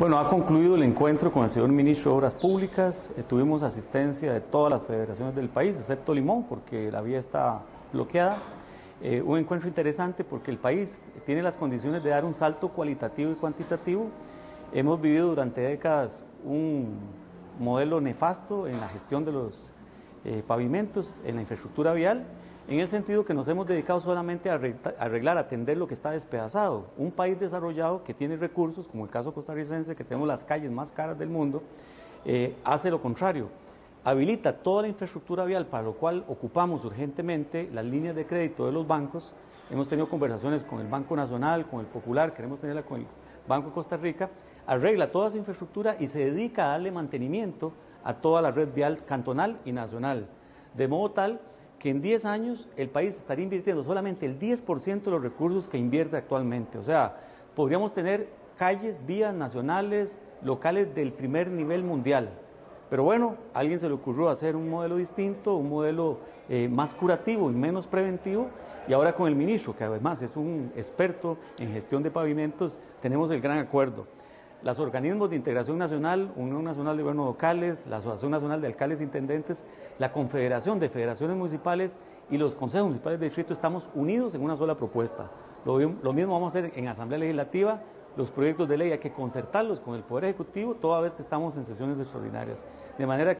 Bueno, ha concluido el encuentro con el señor ministro de Obras Públicas. Eh, tuvimos asistencia de todas las federaciones del país, excepto Limón, porque la vía está bloqueada. Eh, un encuentro interesante porque el país tiene las condiciones de dar un salto cualitativo y cuantitativo. Hemos vivido durante décadas un modelo nefasto en la gestión de los eh, pavimentos, en la infraestructura vial en el sentido que nos hemos dedicado solamente a arreglar, atender lo que está despedazado. Un país desarrollado que tiene recursos, como el caso costarricense, que tenemos las calles más caras del mundo, eh, hace lo contrario. Habilita toda la infraestructura vial para lo cual ocupamos urgentemente las líneas de crédito de los bancos. Hemos tenido conversaciones con el Banco Nacional, con el Popular, queremos tenerla con el Banco de Costa Rica. Arregla toda esa infraestructura y se dedica a darle mantenimiento a toda la red vial cantonal y nacional. De modo tal que en 10 años el país estaría invirtiendo solamente el 10% de los recursos que invierte actualmente. O sea, podríamos tener calles, vías nacionales, locales del primer nivel mundial. Pero bueno, a alguien se le ocurrió hacer un modelo distinto, un modelo eh, más curativo y menos preventivo. Y ahora con el ministro, que además es un experto en gestión de pavimentos, tenemos el gran acuerdo los organismos de integración nacional, Unión Nacional de Gobiernos Locales, la Asociación Nacional de Alcaldes e Intendentes, la Confederación de Federaciones Municipales y los consejos municipales de distrito estamos unidos en una sola propuesta. Lo, mismo vamos a hacer en Asamblea Legislativa, los proyectos de ley hay que concertarlos con el Poder Ejecutivo toda vez que estamos en sesiones extraordinarias. De manera